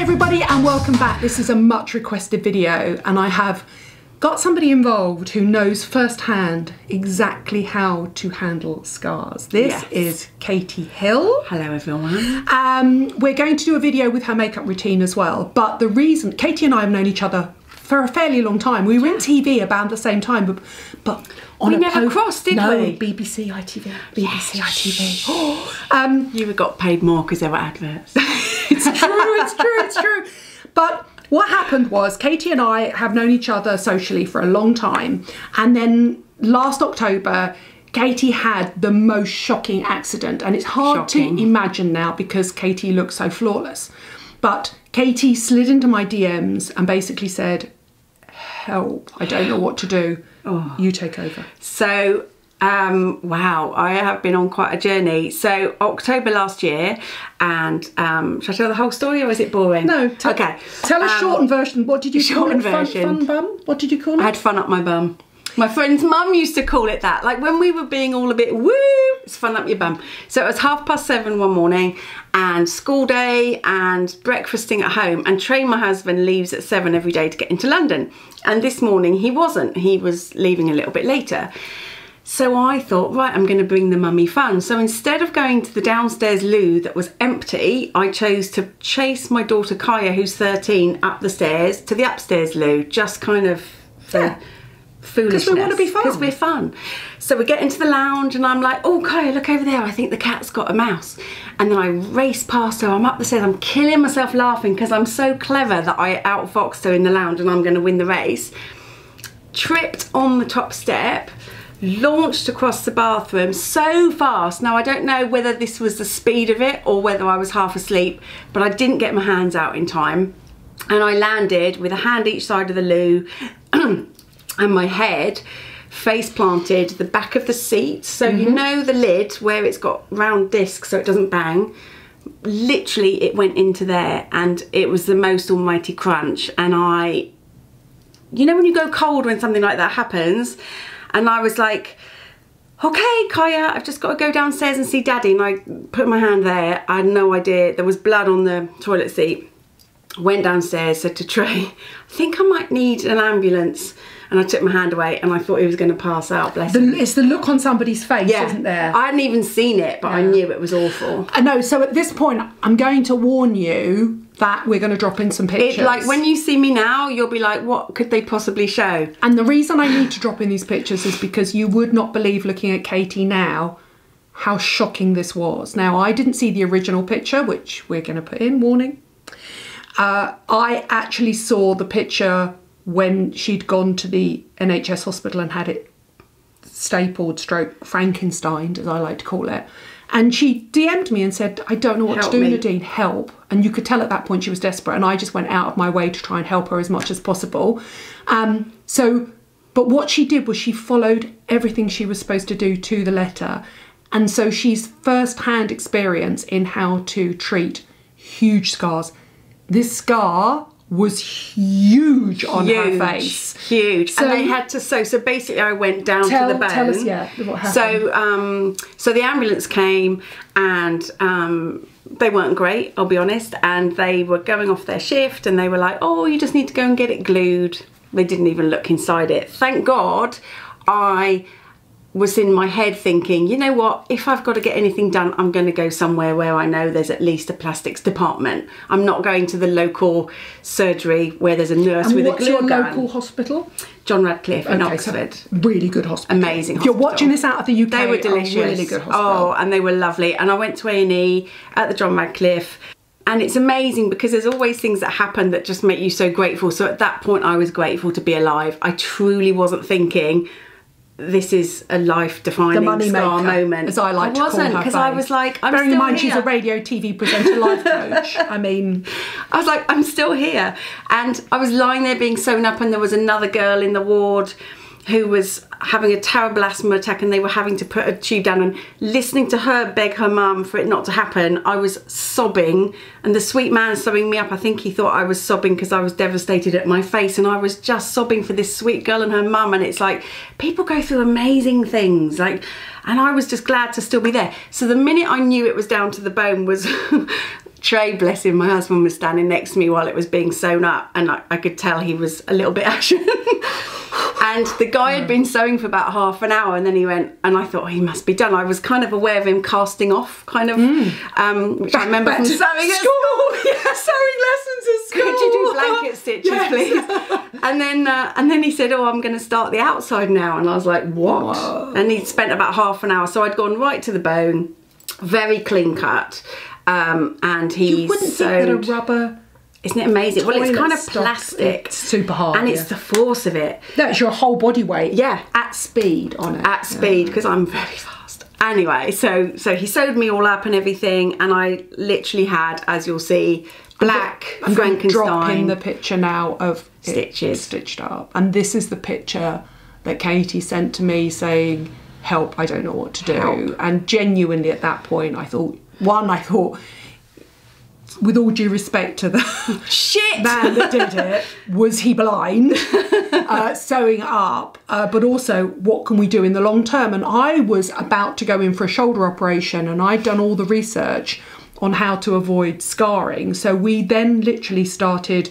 Hi everybody and welcome back. This is a much requested video and I have got somebody involved who knows firsthand exactly how to handle scars. This Yes. is Katy Hill. Hello everyone. Um, we're going to do a video with her makeup routine as well, but the reason Katy and I have known each other for a fairly long time. We were in TV about the same time, but, but on We a never crossed, did no, we? BBC ITV, BBC ITV. um, You got paid more because there were adverts. it's true, it's true, it's true. But what happened was Katy and I have known each other socially for a long time. And then last October, Katy had the most shocking accident. And it's hard Shocking. to imagine now because Katy looks so flawless. But Katy slid into my DMs and basically said, Help, I don't know what to do. Oh. You take over. so, um, wow, I have been on quite a journey. So, October last year, and um, should I tell the whole story or is it boring? No, tell, okay. Tell a Um, shortened version. What did you call it? Fun- version. Fun, bum? What did you call it? I had fun up my bum. My friend's mum used to call it that. Like when we were being all a bit woo, it's fun up your bum. So it was half past seven one morning and school day and breakfasting at home. And Trey, my husband, leaves at seven every day to get into London. And this morning he wasn't. He was leaving a little bit later. So I thought, right, I'm going to bring the mummy fun. So instead of going to the downstairs loo that was empty, I chose to chase my daughter Kaya, who's 13, up the stairs to the upstairs loo, just kind of Yeah. foolishness. Because we wanna be fun. Because we're fun. So we get into the lounge and I'm like, oh, Kaya, look over there. I think the cat's got a mouse. And then I race past her. I'm up the stairs. I'm killing myself laughing because I'm so clever that I outfoxed her in the lounge and I'm going to win the race tripped on the top step, launched across the bathroom so fast. Now, I don't know whether this was the speed of it or whether I was half asleep, but I didn't get my hands out in time. And I landed with a hand each side of the loo and my head face planted the back of the seat. So, you mm-hmm. know, the lid where it's got round disc so it doesn't bang literally it went into there and it was the most almighty crunch and I you know when you go cold when something like that happens and I was like okay Kaya I've just got to go downstairs and see daddy. And I put my hand there. I had no idea. There was blood on the toilet seat. Went downstairs said to Trey I think I might need an ambulance. And I took my hand away and I thought he was going to pass out bless The, him. it's the look on somebody's face, yeah. isn't there? I hadn't even seen it but I knew it was awful. I know. So at this point, I'm going to warn you that we're going to drop in some pictures. It, like when you see me now, you'll be like, what could they possibly show? and the reason I need to drop in these pictures is because you would not believe looking at Katy now how shocking this was. Now I didn't see the original picture, which we're going to put in. Warning. Uh, I actually saw the picture when she'd gone to the NHS hospital and had it stapled, stroke Frankenstein, as I like to call it. And she DM'd me and said, I don't know what Help to do, me. Nadine, help. And you could tell at that point she was desperate. And I just went out of my way to try and help her as much as possible. Um, so, but what she did was she followed everything she was supposed to do to the letter. And so she's first hand experience in how to treat huge scars. This scar was huge on her face. huge. So- and they had to sew. So basically, I went down Tell- to the bone. tell us, yeah, what happened. So, um, so the ambulance came, and um, they weren't great. I'll be honest. And they were going off their shift, and they were like, "Oh, you just need to go and get it glued." They didn't even look inside it. Thank God, I was in my head thinking, you know what, if I've got to get anything done, I'm going to go somewhere where I know there's at least a plastics department. I'm not going to the local surgery where there's a nurse And with a glue gun. what's your local hospital? John Radcliffe in Okay, so Oxford. really good hospital. Amazing If you're watching this out of the UK, They were a delicious. really good hospital. Oh, and they were lovely. And I went to A&E at the John Radcliffe. And it's amazing because there's always things that happen that just make you so grateful. So at that point, I was grateful to be alive. I truly wasn't thinking this is a life-defining money star moment. as I like to wasn't call her. because I was like, I'm bearing in still mind she's a radio, TV presenter, life coach. I mean, I was like, I'm still here. And I was lying there being sewn up, and there was another girl in the ward who was having a terrible asthma attack, and they were having to put a tube down. And listening to her beg her mum for it not to happen, I was sobbing. And the sweet man sewing me up, I think he thought I was sobbing because I was devastated at my face, and I was just sobbing for this sweet girl and her mum. And it's like people go through amazing things, like. And I was just glad to still be there. So the minute I knew it was down to the bone was Trey, bless him, my husband was standing next to me while it was being sewn up, and I, I could tell he was a little bit ashen. And the guy had been sewing for about half an hour, and then he went, and I thought oh, he must be done. I was kind of aware of him casting off, kind of, um, which I remember from sewing at school. school. Yeah. Sewing lessons at school. Could you do blanket stitches, Yes. please? And then, uh, and then he said, "Oh, I'm going to start the outside now." And I was like, "What?" Whoa. And he'd spent about half an hour, so I'd gone right to the bone, very clean cut. Um, and he You wouldn't think that a rubber. Isn't it amazing? Well, it's kind of plastic, it's super hard, and it's yeah. the force of it That's your whole body weight. Yeah. At speed on it. at speed because I'm very fast. Anyway, so so he sewed me all up and everything, and I literally had, as you'll see, black I'm to drop in Frankenstein. the picture now of it Stitches. stitched up, and this is the picture that Katy sent to me saying, "Help! I don't know what to do." Help. And genuinely, at that point, I thought, one, I thought, with all due respect to the Shit! man that did it, was he blind? uh, sewing up, uh, but also what can we do in the long term? And I was about to go in for a shoulder operation, and I'd done all the research on how to avoid scarring. So we then literally started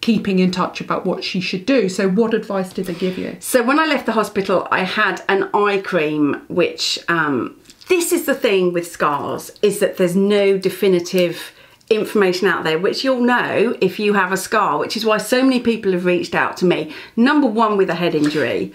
keeping in touch about what she should do. So, what advice did they give you? So when I left the hospital, I had an eye cream, which um, this is the thing with scars is that there's no definitive information out there, which you'll know if you have a scar, which is why so many people have reached out to me. Number one with a head injury.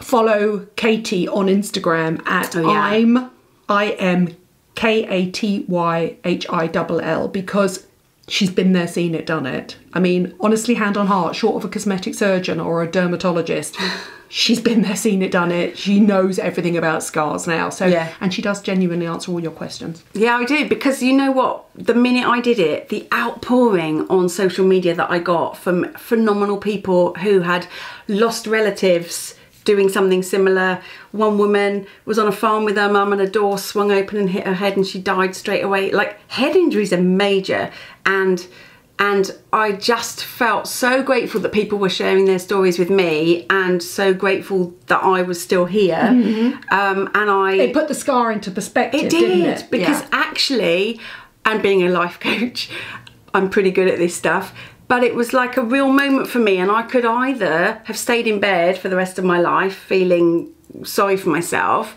Follow Katy on Instagram at Oh, yeah. I'm I am K A T Y H I L L because she's been there, seen it, done it. I mean, honestly, hand on heart, short of a cosmetic surgeon or a dermatologist, she's been there, seen it, done it. She knows everything about scars now. So, Yeah. and she does genuinely answer all your questions. Yeah, I do because you know what? The minute I did it, the outpouring on social media that I got from phenomenal people who had lost relatives doing something similar. One woman was on a farm with her mum and a door swung open and hit her head and she died straight away. Like head injuries are major and and I just felt so grateful that people were sharing their stories with me and so grateful that I was still here. Um, and I It put the scar into perspective, it didn't it? because Yeah. actually, and being a life coach, I'm pretty good at this stuff. But it was like a real moment for me, and I could either have stayed in bed for the rest of my life feeling sorry for myself,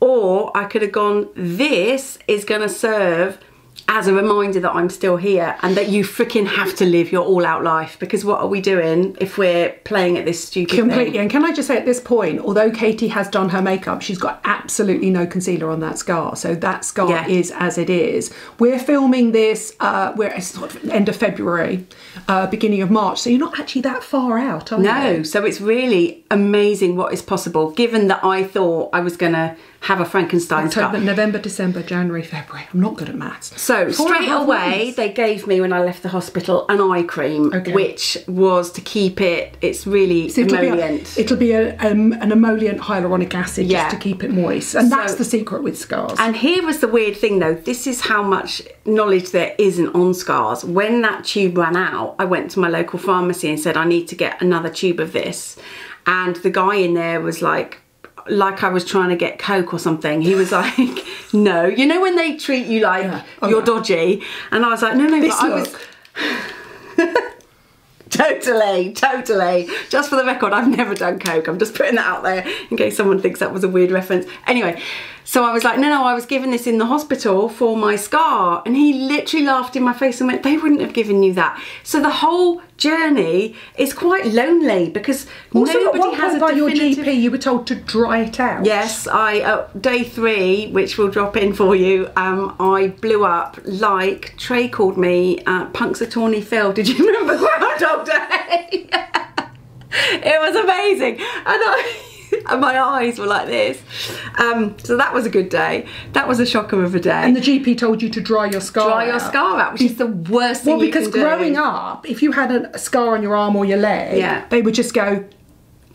or I could have gone, This is going to serve as a reminder that I'm still here and that you freaking have to live your all out life because what are we doing if we're playing at this stupid Completely. thing? And can I just say at this point, although Katy has done her makeup, she's got absolutely no concealer on that scar. So that scar Yeah. is as it is. We're filming this, uh, we're it's sort of end of February, uh, beginning of March. So you're not actually that far out, are No, you? so it's really amazing what is possible given that I thought I was going to have a Frankenstein October, scar. November, December, January, February. I'm not good at maths. So Four straight away, months. they gave me when I left the hospital an eye cream, Okay. which was to keep it. It's really So it'll be, a, emollient. it'll be a, um, an emollient hyaluronic acid Yeah. just to keep it moist. And that's the secret with scars. And here was the weird thing though, this is how much knowledge there isn't on scars. When that tube ran out, I went to my local pharmacy and said, I need to get another tube of this. And the guy in there was like, like I was trying to get Coke or something. He was like, no. You know when they treat you like Yeah. Oh, you're yeah. dodgy? And I was like, no, no, This but I was. Totally, totally. Just for the record, I've never done coke. I'm just putting that out there in case someone thinks that was a weird reference. Anyway, so I was like, no, no, I was given this in the hospital for my scar. And he literally laughed in my face and went, they wouldn't have given you that. So the whole journey is quite lonely because also, nobody has a by your. GP, you were told to dry it out. Yes, I uh, day three, which we'll drop in for you. Um, I blew up like Trey called me uh, tawny Phil. Did you remember Groundhog Day? it was amazing, and I. And my eyes were like this. Um, so that was a good day. That was a shocker of a day. And the GP told you to dry your scar dry your scar out, which is the worst thing Well, you because can do. growing up, if you had a, scar on your arm or your leg, Yeah. they would just go,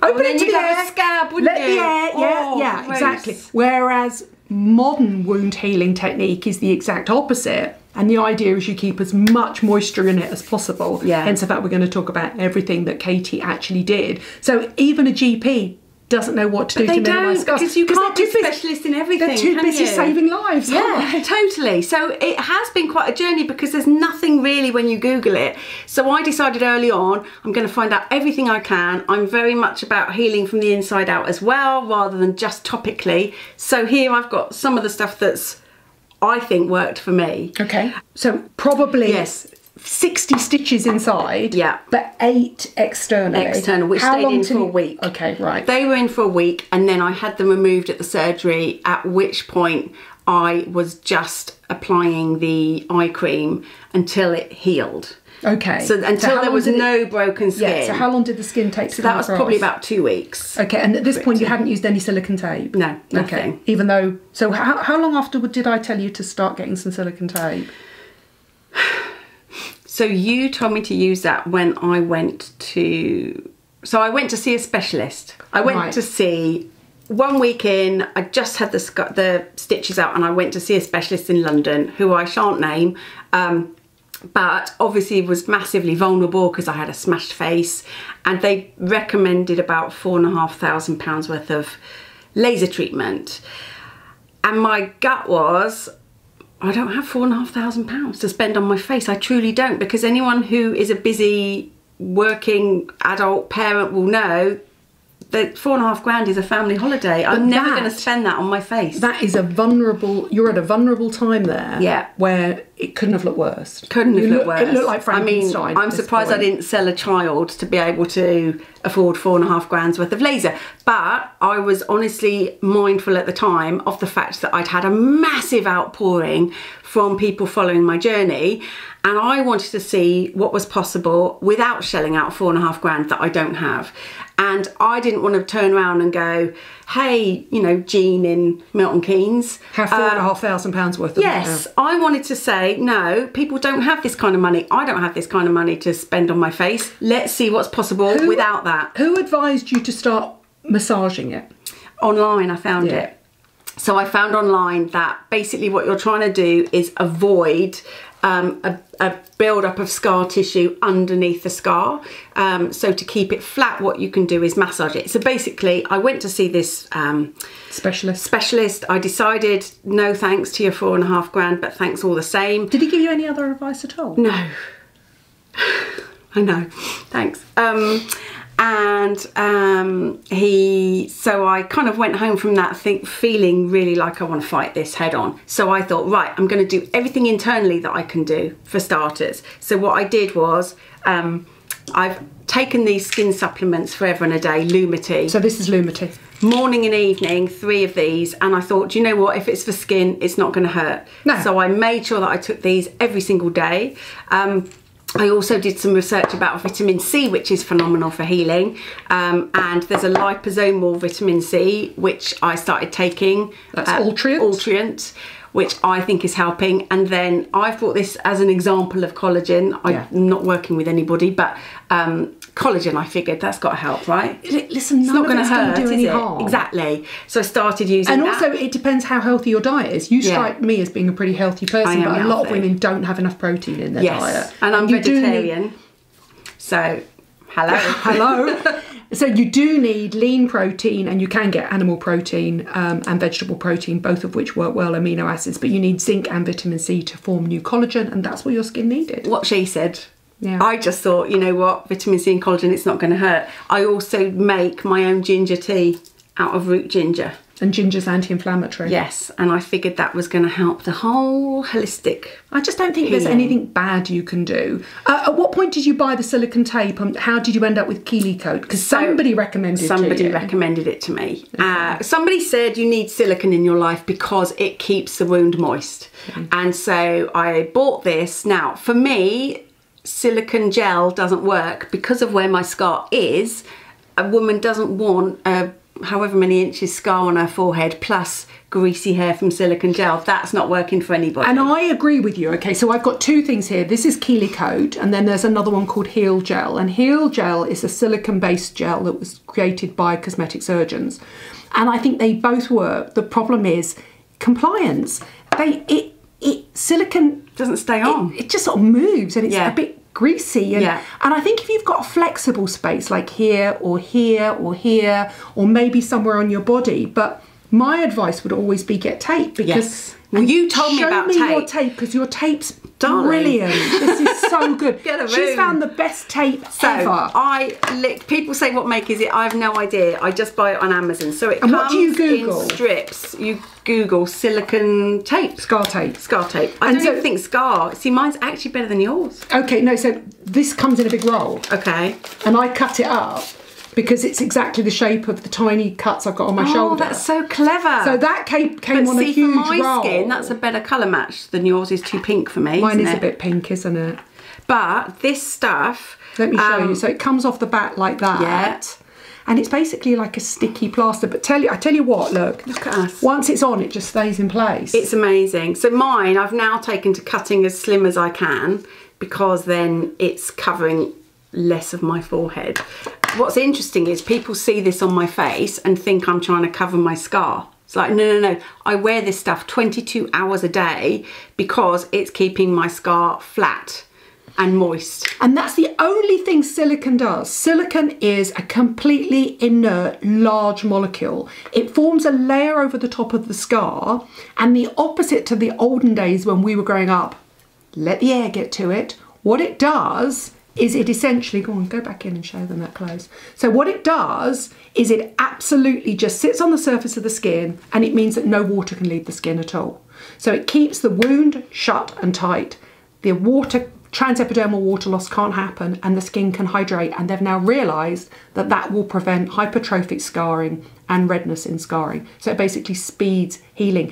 open then it to the air, scab, wouldn't let you? the air, yeah, Oh, yeah, gross. exactly. Whereas modern wound healing technique is the exact opposite. And the idea is you keep as much moisture in it as possible. Yeah. Hence the fact we're going to talk about everything that Katy actually did. So even a GP doesn't know what to do They to minimise scars because you can't be specialist in everything. They're too busy you? saving lives. Yeah, aren't they? totally. So it has been quite a journey because there's nothing really when you Google it. So I decided early on I'm going to find out everything I can. I'm very much about healing from the inside out as well, rather than just topically. So here I've got some of the stuff that's I think worked for me. Okay. So probably Yes. 60 stitches inside. Yeah. But eight externally. External, which How stayed long in for a week. Okay, right. They were in for a week and then I had them removed at the surgery, at which point I was just applying the eye cream until it healed. okay. So until how there was did it- no broken skin. Yeah, so how long did the skin take to So that was across? probably about two weeks. Okay, and at this point you hadn't used any silicone tape? No, Okay. Even though, so how, how long after did I tell you to start getting some silicone tape? So you told me to use that when I went to. So I went to see a specialist. I went Right. to see. One week in, I just had the the stitches out, and I went to see a specialist in London, who I shan't name, um, but obviously was massively vulnerable because I had a smashed face, and they recommended about four and a half thousand pounds worth of laser treatment. And my gut was, I don't have four and a half thousand pounds to spend on my face. I truly don't, because anyone who is a busy working adult parent will know that four and a half grand is a family holiday. I'm But never going to spend that on my face. That is a vulnerable, you're at a vulnerable time there. Yeah. Where it couldn't have looked worse. couldn't have You looked look- worse. It looked like Frankenstein. I mean, I'm surprised I didn't sell a child to be able to afford four and a half grand's worth of laser. But I was honestly mindful at the time of the fact that I'd had a massive outpouring from people following my journey. And I wanted to see what was possible without shelling out four and a half grand that I don't have. And I didn't want to turn around and go, hey, you know, Jean in Milton Keynes. Have four and a uh, half thousand pounds worth of Yes, I wanted to say no. People don't have this kind of money. I don't have this kind of money to spend on my face. Let's see what's possible Who- without that. Who advised you to start massaging it? Online, I found Yeah. it. So I found online that basically what you're trying to do is avoid um, a, a build up of scar tissue underneath the scar. Um, so to keep it flat, what you can do is massage it. So basically, I went to see this. Um, Specialist. specialist. I decided no thanks to your four and a half grand, but thanks all the same. Did he give you any other advice at all? No. I know. Thanks. Um, and um, he, so I kind of went home from that think, feeling really like I want to fight this head on. So I thought, right, I'm going to do everything internally that I can do for starters. So what I did was, um, I've taken these skin supplements forever and a day, Lumity So this is Lumity. morning and evening, three of these, and I thought, do you know what? If it's for skin, it's not going to hurt. No. So I made sure that I took these every single day. Um, I also did some research about vitamin C, which is phenomenal for healing. Um, and there's a liposomal vitamin C, which I started taking. That's? Altrient, which I think is helping. And then I've brought this as an example of collagen. I'm not working with anybody, but um, collagen, I figured that's got to help, right? Li- Listen, It's not going to hurt, do any harm. Exactly. So I started using And that. also, it depends how healthy your diet is. You Yeah. strike me as being a pretty healthy person, but a lot of women don't have enough protein in their yes, diet. and I'm you do need- vegetarian. So, hello. Hello. so you do need lean protein, and you can get animal protein um, and vegetable protein, both of which work well amino acids. But you need zinc and vitamin C to form new collagen, and that's what your skin needed. what she said. Yeah. I just thought, you know what, vitamin C and collagen, it's not going to hurt. I also make my own ginger tea out of root ginger. And ginger's anti-inflammatory. Yes, and I figured that was going to help the whole holistic. I just don't think there's anything bad you can do. Uh, at what point did you buy the silicone tape, and how did you end up with Kelo-cote? Because somebody recommended. Somebody to you. recommended it to me. Uh, somebody said you need silicone in your life because it keeps the wound moist. And so I bought this. Now, for me, silicone gel doesn't work because of where my scar is. A woman doesn't want a however many inches scar on her forehead plus greasy hair from silicone gel. That's not working for anybody. And I agree with you. Okay, so I've got two things here. This is Kelo-cote, and then there's another one called Heal Gel. And Heal Gel is a silicone based gel that was created by cosmetic surgeons. And I think they both work. The problem is compliance. They it it silicone doesn't stay on. it, it just sort of moves and it's Yeah. a bit greasy and, Yeah. and I think if you've got a flexible space like here or here or here or maybe somewhere on your body but my advice would always be get tape because Yes. Well, you told me about me your tape. tape because your tape's Darling. brilliant this is so good she's found the best tape So ever I lick. People say what make is it? I have no idea. I just buy it on Amazon. So it And comes what do you Google? in strips. You Google silicon tape, scar tape scar tape. I And don't so- even think scar. See, mine's actually better than yours. okay no so this comes in a big roll Okay. and I cut it up because it's exactly the shape of the tiny cuts I've got on my Oh, shoulder that's so clever. so that came, came But on a see, huge for my roll skin, that's a better colour match than yours is too pink for me. Mine is a bit pink, isn't it? But this stuff. Let me show um, you. So it comes off the back like that. Yeah. And it's basically like a sticky plaster. But tell you, I tell you what, look. Look at us. Once it's on, it just stays in place. It's amazing. So mine, I've now taken to cutting as slim as I can because then it's covering less of my forehead. What's interesting is people see this on my face and think I'm trying to cover my scar. It's like, no, no, no. I wear this stuff 22 hours a day because it's keeping my scar flat and moist. And that's the only thing silicon does. Silicon is a completely inert, large molecule. It forms a layer over the top of the scar, and the opposite to the olden days when we were growing up, let the air get to it. What it does is it essentially, go on, go back in and show them that close. So, what it does is it absolutely just sits on the surface of the skin, and it means that no water can leave the skin at all. So, it keeps the wound shut and tight. The water transepidermal water loss can't happen and the skin can hydrate and they've now realized that that will prevent hypertrophic scarring and redness in scarring so it basically speeds healing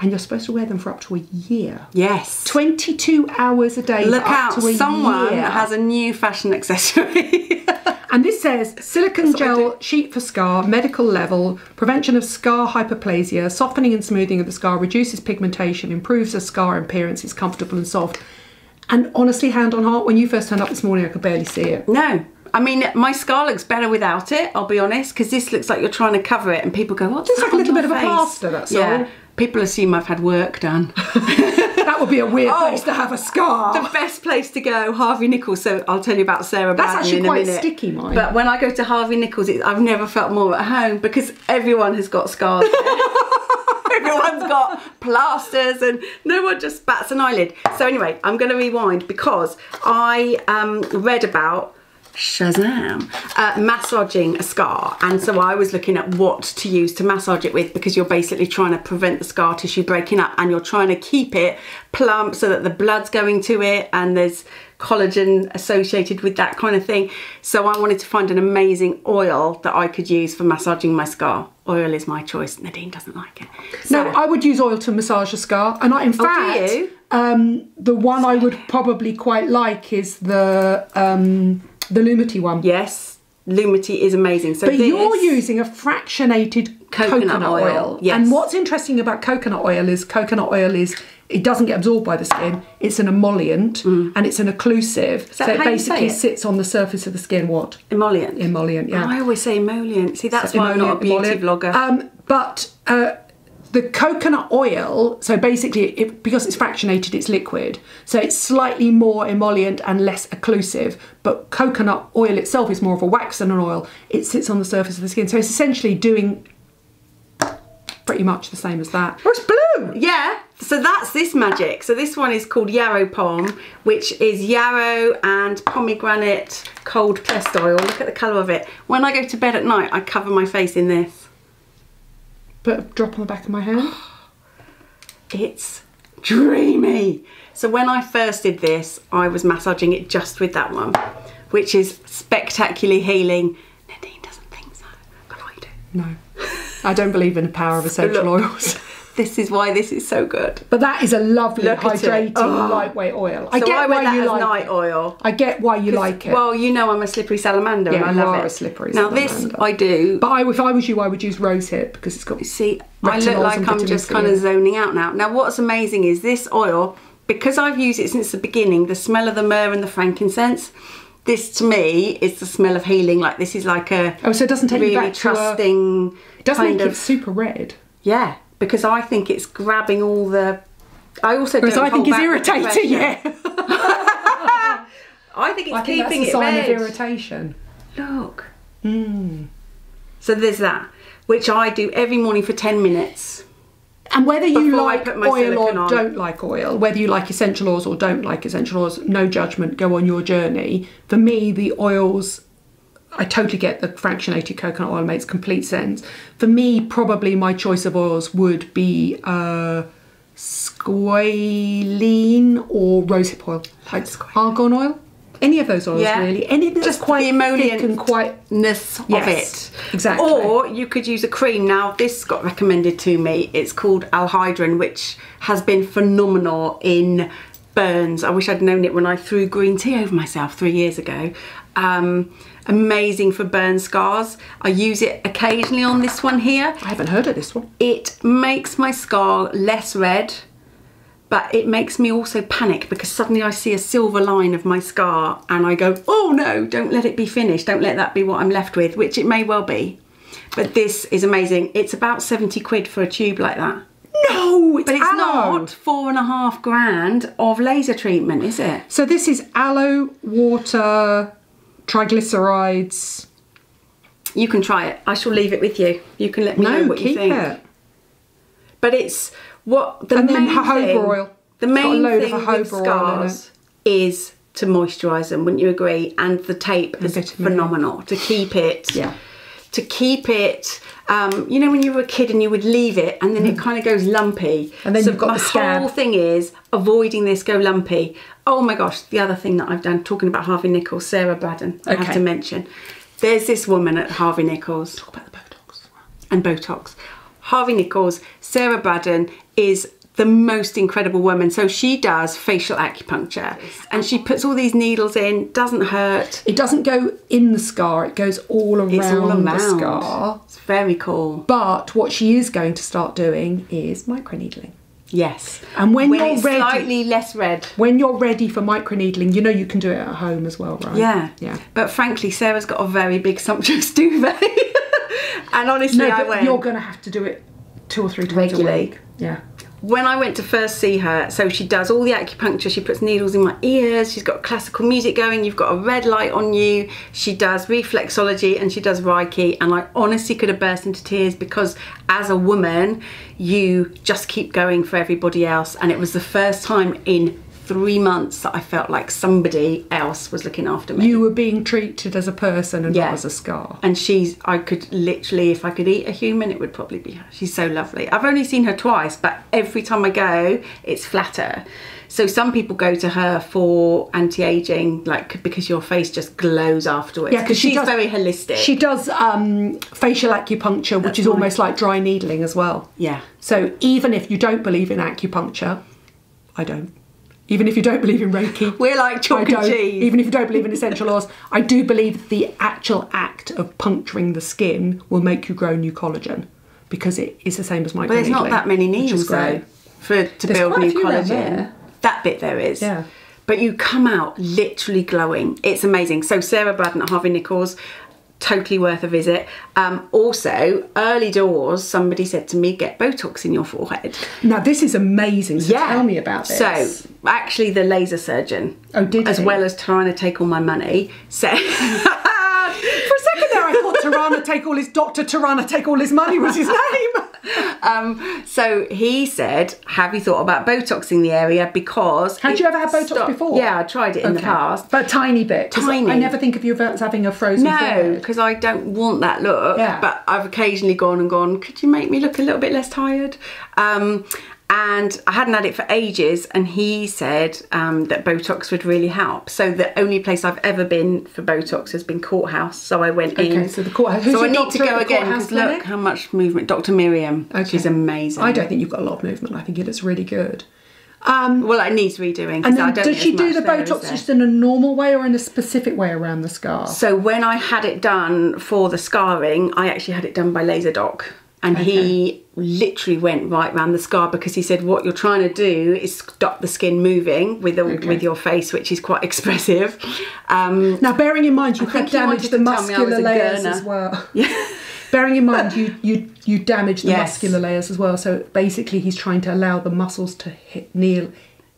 and you're supposed to wear them for up to a year Yes. 22 hours a day Look out, someone year. has a new fashion accessory. and this says silicone That's what I gel sheet for scar medical level prevention of scar hyperplasia softening and smoothing of the scar reduces pigmentation improves the scar appearance is comfortable and soft and honestly hand on heart when you first turned up this morning i could barely see it No. I mean, my scar looks better without it, I'll be honest, because this looks like you're trying to cover it, and people go, What's that like a little bit of a plaster, that's yeah. all. People assume I've had work done. that would be a weird Oh, place to have a scar the best place to go, Harvey Nichols. So I'll tell you about Sarah That's Bradley actually in a quite minute. sticky, mine. But when I go to Harvey Nichols, it, I've never felt more at home because everyone has got scars. Everyone's got plasters and no one just bats an eyelid. So anyway, I'm going to rewind because I um, read about Shazam, uh, massaging a scar. And so I was looking at what to use to massage it with because you're basically trying to prevent the scar tissue breaking up and you're trying to keep it plump so that the blood's going to it and there's collagen associated with that kind of thing. So I wanted to find an amazing oil that I could use for massaging my scar. Oil is my choice. Nadine doesn't like it. no i would use oil to massage a scar and I, in Oh, fact you? um, the one i would probably quite like is the um, the lumity one yes, Lumity is amazing. So But you're using a fractionated Coconut coconut, oil, oil. yes. And what's interesting about coconut oil is coconut oil is it doesn't get absorbed by the skin. It's an emollient and it's an occlusive. so it how you say basically it? sits on the surface of the skin. What? emollient. Emollient, yeah. I always say emollient. See, that's why I'm not a beauty Emollient, vlogger. Um, but uh, the coconut oil, so basically, it, because it's fractionated, it's liquid. So it's slightly more emollient and less occlusive. But coconut oil itself is more of a wax than an oil. It sits on the surface of the skin. So it's essentially doing pretty much the same as that. Oh, it's blue! Yeah, so that's this magic. So this one is called Yarrow Pom, which is yarrow and pomegranate cold pressed oil. Look at the colour of it. When I go to bed at night, I cover my face in this. Put a drop on the back of my hand. It's dreamy. So when I first did this, I was massaging it just with that one, which is spectacularly healing. Nadine doesn't think so, but I do. No. I don't believe in the power of essential oils. This is why this is so good. But that is a lovely, Look hydrating, Oh. lightweight oil. I So get I why you like night it. oil. I get why you like it. Well, you know I'm a slippery salamander Yeah, and I you love are it. a slippery now this. I do. but I, if I was you, I would use rosehip because it's got. See, I look like I'm just kind of zoning out now. Now what's amazing is this oil, because I've used it since the beginning, the smell of the myrrh and the frankincense, this to me is the smell of healing. Like this is like a Oh, so it doesn't take you really back to a- trusting It does make of it super red. yeah, because I think it's grabbing all the I also Whereas I think it's back with the irritating, yeah. I think it's I think that's keeping a it sign red. of irritation. Look. Hmm. So there's that, which I do every morning for 10 minutes. And whether you like oil or on. don't like oil, whether you like essential oils or don't like essential oils, no judgment, go on your journey. For me, the oils, I totally get the fractionated coconut oil makes complete sense. For me, probably my choice of oils would be uh, squalene or rosehip oil, like argan oil. Any of those oils, Yeah. really. Anything that's Just quite the emollient and quite ness Yes, of it. exactly. Or you could use a cream. Now, this got recommended to me. It's called Alhydran, which has been phenomenal in burns. I wish I'd known it when I threw green tea over myself three years ago. Um, amazing for burn scars. I use it occasionally on this one here. I haven't heard of this one. It makes my scar less red, but it makes me also panic because suddenly I see a silver line of my scar and I go, oh no, don't let it be finished. Don't let that be what I'm left with, which it may well be. But this is amazing. It's about 70 quid for a tube like that. No, it's But it's aloe. not four and a half grand of laser treatment, is it? So this is aloe, water, triglycerides. You can try it. I shall leave it with you. You can let me know what you keep think. it. But it's what the And then main jojoba thing, oil. The main thing jojoba with oil scars is to moisturise them. Wouldn't you agree? And the tape is phenomenal to keep it. Yeah. To keep it, um, you know, when you were a kid and you would leave it, and then it kind of goes lumpy. Mm. And then so you've got the scab. whole thing is avoiding this go lumpy. Oh my gosh! The other thing that I've done, talking about Harvey Nichols, Sarah Braddon, I have to mention. There's this woman at Harvey Nichols Talk about the Botox. and Botox. Harvey Nichols, Sarah Braddon is the most incredible woman. So she does facial acupuncture and she puts all these needles in, doesn't hurt. It doesn't go in the scar, it goes all around, It's all around. the scar. It's very cool. But what she is going to start doing is microneedling. Yes. And when you're it's ready- slightly less red. When you're ready for microneedling, you know you can do it at home as well, right? Yeah. Yeah. But frankly, Sarah's got a very big sumptuous duvet. and honestly, No, I went. you're going to have to do it two or three times Regularly. a week. Yeah. When I went to first see her, so she does all the acupuncture, she puts needles in my ears, she's got classical music going, you've got a red light on you, she does reflexology and she does Reiki, and I honestly could have burst into tears because as a woman, you just keep going for everybody else, and it was the first time in three months that I felt like somebody else was looking after me. You were being treated as a person and Yeah. not as a scar. and she's i could literally if i could eat a human it would probably be her she's so lovely i've only seen her twice but every time i go it's flatter so some people go to her for anti-aging like because your face just glows afterwards Yeah, because she she's does, very holistic She does um, facial acupuncture, which is right. almost like dry needling as well. yeah So even if you don't believe in acupuncture, I don't. Even if you don't believe in Reiki, we're like chalk and cheese. Even if you don't believe in essential oils, I do believe the actual act of puncturing the skin will make you grow new collagen because it is the same as microneedling. but there's not that many needles though for to There's build new collagen. that bit there is. Yeah. but you come out literally glowing. It's amazing. So sarah braddon at harvey nichols totally worth a visit um, also early doors somebody said to me get botox in your forehead Now this is amazing. So tell me about this. so actually the laser surgeon Oh, did as he? well as trying to take all my money said For a second there, I thought Tirana take all his Doctor Tirana take all his money was his name. um, so he said have you thought about botoxing the area because Had you ever had Botox stopped- before? yeah i tried it in the past but tiny bit. Tiny. I never think of you as having a frozen No, because I don't want that look. Yeah. But I've occasionally gone and gone, could you make me look a little bit less tired? Um, and I hadn't had it for ages, and he said um, that Botox would really help. So the only place I've ever been for Botox has been Courthouse. So I went in. Okay, so the Courthouse- who's So I need to go again because look how much movement. Dr. Miriam, okay. she's amazing. I don't think you've got a lot of movement. I think it looks really good. Um, Well, it needs redoing. and I then think she do the there, is Botox just in a normal way or in a specific way around the scar? So when I had it done for the scarring, I actually had it done by laser doc. And he literally went right round the scar because he said what you're trying to do is stop the skin moving with the, Okay. with your face, which is quite expressive. Um, Now, bearing in mind you I think damaged the to tell me I was muscular layers as well. Yeah. bearing in mind you you you damaged the Yes. muscular layers as well. So basically, he's trying to allow the muscles to hit, kneel,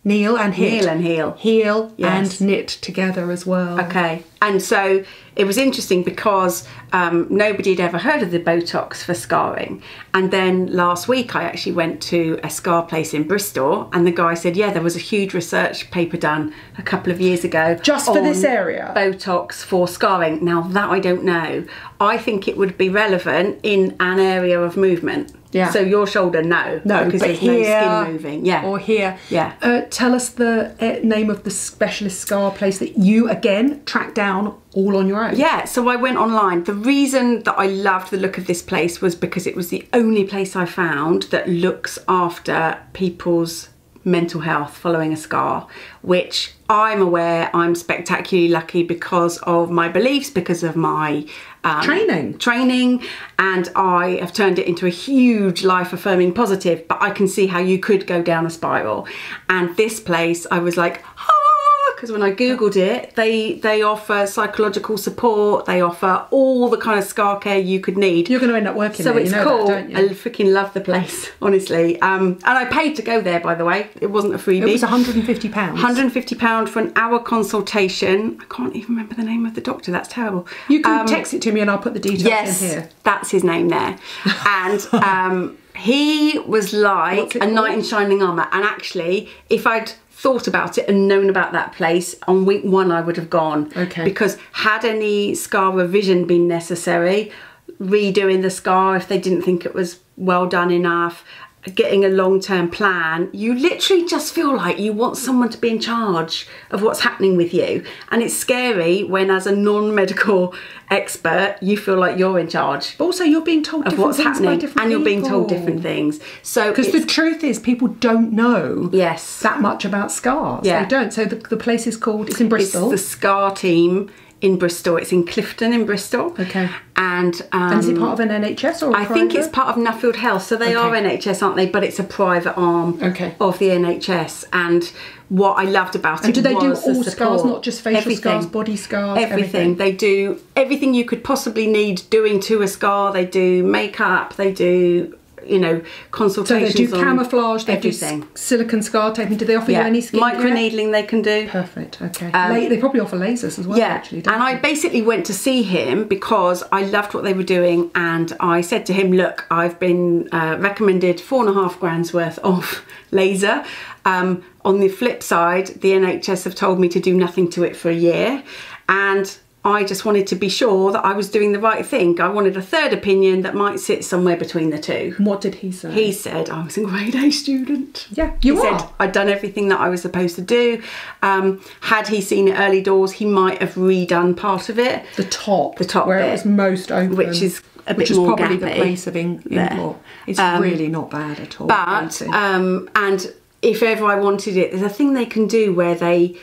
Kneel and hit. Kneel and heel. Heel Yes. and knit together as well. Okay. And so it was interesting because um, nobody had ever heard of the Botox for scarring. And then last week I actually went to a scar place in Bristol and the guy said, yeah, there was a huge research paper done a couple of years ago. Just for this area? Botox for scarring. Now that I don't know. I think it would be relevant in an area of movement. Yeah. So your shoulder, no. No, because there's here no skin moving. Yeah. or here. Yeah. Uh, tell us the uh, name of the specialist scar place that you again tracked down all on your own. Yeah, so I went online. The reason that I loved the look of this place was because it was the only place I found that looks after people's mental health following a scar, which I'm aware I'm spectacularly lucky because of my beliefs, because of my um, Training. training, and I have turned it into a huge life affirming positive. But I can see how you could go down a spiral. And this place, I was like, because when I googled it, they they offer psychological support. They offer all the kind of scar care you could need. You're going to end up working so there. it's you know cool. That, I freaking love the place, honestly. Um, and I paid to go there, by the way. It wasn't a freebie. It was 150 pounds. £150 for an hour consultation. I can't even remember the name of the doctor. That's terrible. You can Um, text it to me and I'll put the details Yes, in here. that's his name there. And um, he was like a knight in shining armour. And actually, if I'd thought about it and known about that place on week one, I would have gone. Okay. Because had any scar revision been necessary, redoing the scar if they didn't think it was well done enough, getting a long term plan, you literally just feel like you want someone to be in charge of what's happening with you. And it's scary when, as a non medical expert, you feel like you're in charge But also, you're being told of what's happening and you're being told different things. So Because the truth is, people don't know Yes. that much about scars. Yeah. They don't. So the, the place is called, it's in Bristol. It's the SCAR team in Bristol. It's in Clifton in Bristol. Okay. And, um, and is it part of an NHS or I think it's part of Nuffield Health, so they are NHS, aren't they? But it's a private arm Okay. of the NHS. And what I loved about And it do they do was the all scars, not just facial scars, body scars, everything. everything? They do everything you could possibly need doing to a scar. They do makeup. They do you know consultations. So they do on camouflage, they everything. do s- silicone scar taping. Do they offer yeah, you any skin? microneedling they can do. Perfect. Okay. Um, they probably offer lasers as well. Yeah, actually. And I basically went to see him because I loved what they were doing, and I said to him, "Look, I've been uh, recommended four and a half grand's worth of laser. Um, on the flip side, the NHS have told me to do nothing to it for a year, and." I just wanted to be sure that I was doing the right thing. I wanted a third opinion that might sit somewhere between the two. What did he say? He said I was a grade A student. Yeah, you he are. said I'd done everything that I was supposed to do. Um, had he seen it early doors, he might have redone part of it, the top, The top where bit, it was most open, which is a which bit is more probably the place of in- import. It's Um, really not bad at all. but um, and if ever I wanted it, there's a thing they can do where they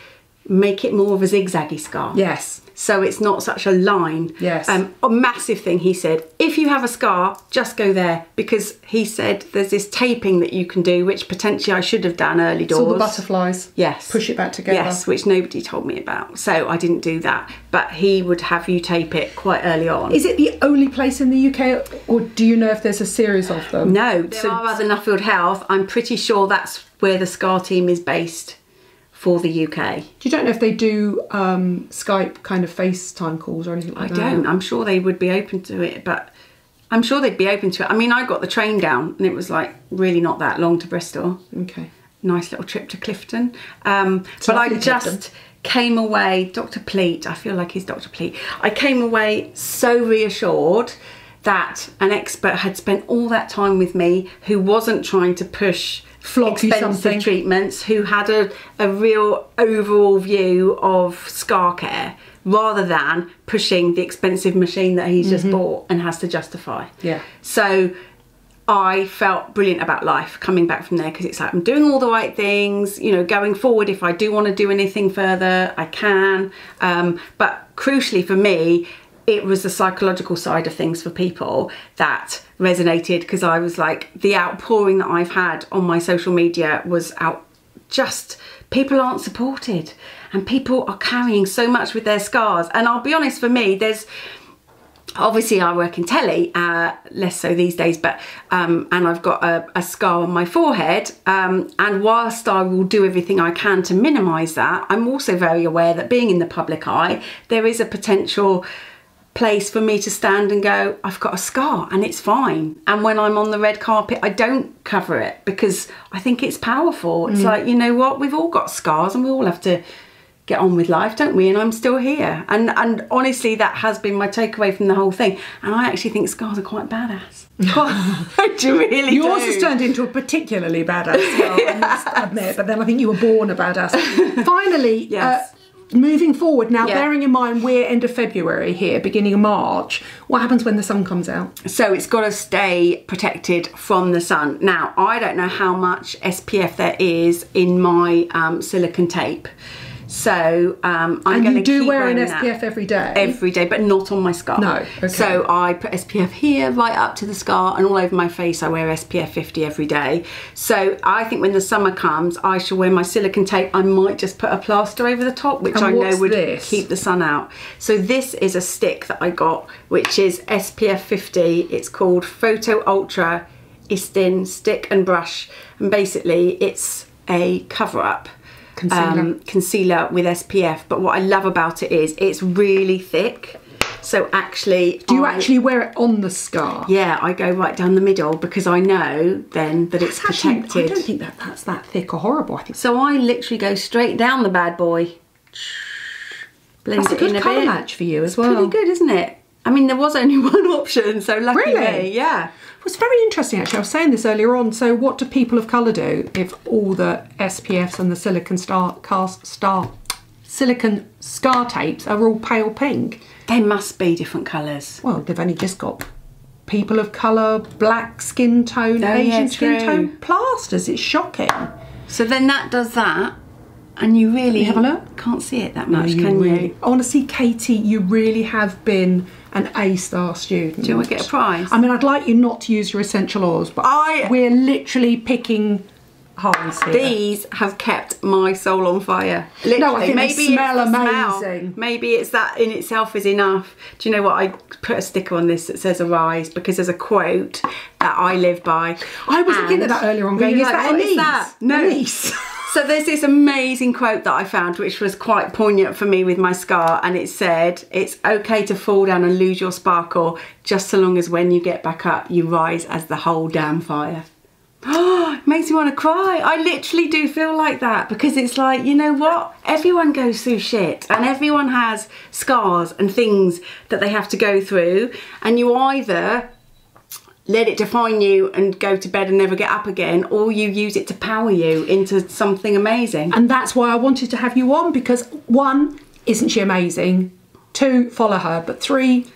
make it more of a zigzaggy scar. yes, So it's not such a line. Yes. Um, a massive thing he said. If you have a scar, just go there because he said there's this taping that you can do, which potentially I should have done early it's all the butterflies. Yes. push it back together. Yes, which nobody told me about. So I didn't do that. But he would have you tape it quite early on. Is it the only place in the UK, or do you know if there's a series of them? no, there are other Nuffield Health. I'm pretty sure that's where the SCAR team is based for the UK. You don't know if they do um, Skype kind of FaceTime calls or anything I like that. I don't. I'm sure they would be open to it, but I'm sure they'd be open to it. I mean, I got the train down and it was like really not that long to Bristol. Okay. Nice little trip to Clifton. Um, but I just Clifton. came away, Dr. Pleat, I feel like he's Dr. Pleat. I came away so reassured that an expert had spent all that time with me who wasn't trying to push Flog you expensive something. treatments, who had a, a real overall view of scar care rather than pushing the expensive machine that he's just bought and has to justify. Mm-hmm. Yeah. So I felt brilliant about life coming back from there because it's like I'm doing all the right things. You know, going forward, if I do want to do anything further, I can. Um, but crucially for me, it was the psychological side of things for people that resonated because I was like the outpouring that I've had on my social media was out just people aren't supported and people are carrying so much with their scars and I'll be honest for me there's obviously I work in telly, uh, less so these days, but um, and I've got a, a scar on my forehead. Um, and whilst I will do everything I can to minimise that, I'm also very aware that being in the public eye, there is a potential place for me to stand and go, I've got a scar and it's fine. And when I'm on the red carpet, I don't cover it because I think it's powerful. It's like, you know what, we've all got scars and we all have to get on with life, don't we? And I'm still here. And and honestly that has been my takeaway from the whole thing. And I actually think scars are quite badass. I do really Yours do. has turned into a particularly badass girl, I must admit, but then I think you were born a badass. Finally, Yes. uh, moving forward, now Yeah. bearing in mind we're end of February here, beginning of March, what happens when the sun comes out? So it's got to stay protected from the sun. Now, I don't know how much SPF there is in my um, silicone tape. So um, I'm going to you do keep wear an SPF every day. every day, but not on my scar. No, okay. So I put SPF here, right up to the scar, and all over my face. I wear SPF 50 every day. So I think when the summer comes, I shall wear my silicone tape. I might just put a plaster over the top, which And I know would this? keep the sun out. So this is a stick that I got, which is SPF 50. It's called Foto Ultra ISDIN Stick and Brush, and basically it's a cover up. Concealer. Um, concealer with SPF, but what I love about it is it's really thick. So actually, do you I- actually wear it on the scar? Yeah, I go right down the middle because I know then that it's Actually, protected. I don't think that that's that thick or horrible. I think so I literally go straight down the bad boy. Blend that's a it in good a colour bit. match for you as well. Pretty good, isn't it? I mean, there was only one option, so lucky Really? me. Yeah. It was very interesting actually. I was saying this earlier on. So, what do people of colour do if all the SPFs and the silicon star cast star silicone scar tapes are all pale pink? They must be different colours. Well, they've only just got people of colour, black skin tone, Oh, Asian yeah, skin tone plasters. It's shocking. So then that does that, and you really have a look? can't see it that much, You can really- you? Honestly, Katy, you really have been an A star student. Do you want to get a prize? I mean, I'd like you not to use your essential oils, but I- we're literally picking holes here. These have kept my soul on fire. Literally. No, I think they Maybe it's smell the smell. amazing. Maybe it's that in itself is enough. Do you know what? I put a sticker on this that says "Arise" because there's a quote that I live by. I was looking at And that earlier on, going, "Is that Elise?" that? No. Elise. So there's this amazing quote that I found, which was quite poignant for me with my scar, and it said, "It's okay to fall down and lose your sparkle, just so long as when you get back up, you rise as the whole damn fire." Oh, it makes me want to cry. I literally do feel like that because it's like, you know what? Everyone goes through shit and everyone has scars and things that they have to go through, and you either let it define you and go to bed and never get up again, or you use it to power you into something amazing. And that's why I wanted to have you on because one, isn't she amazing? Two, follow her. But three,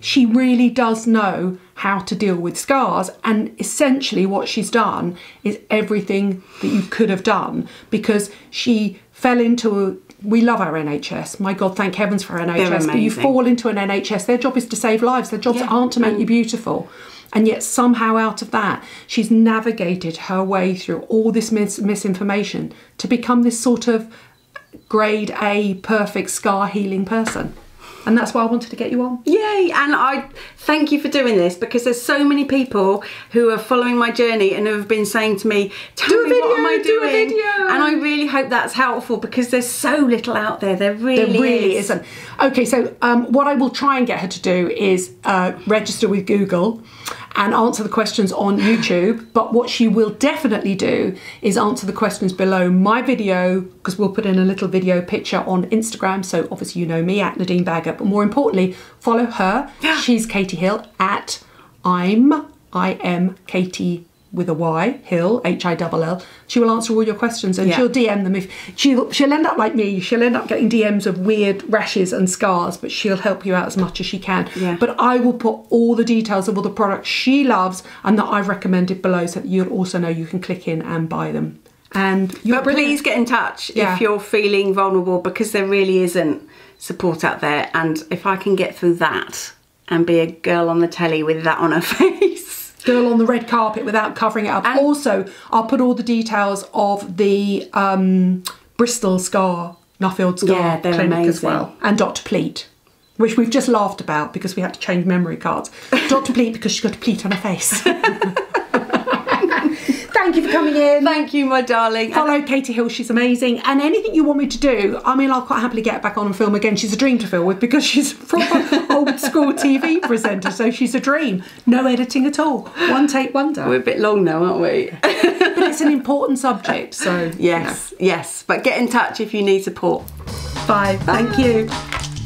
she really does know how to deal with scars. And essentially, what she's done is everything that you could have done because she fell into a we love our NHS. My God, thank heavens for NHS. But you fall into an NHS, their job is to save lives. Their jobs Yeah, aren't to make you beautiful. And yet, somehow, out of that, she's navigated her way through all this mis- misinformation to become this sort of grade A, perfect scar healing person. And that's why I wanted to get you on. Yay! And I thank you for doing this because there's so many people who are following my journey and have been saying to me, "Tell Do a me what am I video, do a doing?" video. And I really hope that's helpful because there's so little out there. There really, There really is. isn't. Okay, so um, what I will try and get her to do is uh, register with Google and answer the questions on YouTube. But what she will definitely do is answer the questions below my video because we'll put in a little video picture on Instagram. So obviously you know me at Nadine Baggott, but more importantly, follow her. She's Katy Hill at I'm I am Katy with a Y Hill H I double L. She will answer all your questions and Yeah. she'll DM them if she'll she'll end up like me. She'll end up getting DMs of weird rashes and scars, but she'll help you out as much as she can. Yeah. But I will put all the details of all the products she loves and that I've recommended below, so that you'll also know you can click in and buy them. And But please get in touch Yeah. if you're feeling vulnerable because there really isn't support out there. And if I can get through that and be a girl on the telly with that on her face. Girl on the red carpet without covering it up. And- also, I'll put all the details of the um, Bristol Scar, Nuffield Scar Yeah, as amazing. well, and Dr. Pleat. which we've just laughed about because we had to change memory cards. Dr. Pleat because she's got a pleat on her face. Thank you for coming in. Thank you, my darling. Follow Katy Hill, she's amazing. And anything you want me to do, I mean, I'll quite happily get back on and film again. She's a dream to film with because she's a proper old school TV presenter, so she's a dream. No editing at all. One take wonder. We're a bit long now, aren't we? but it's an important subject, so. yes, yes. But get in touch if you need support. Bye. Thank you.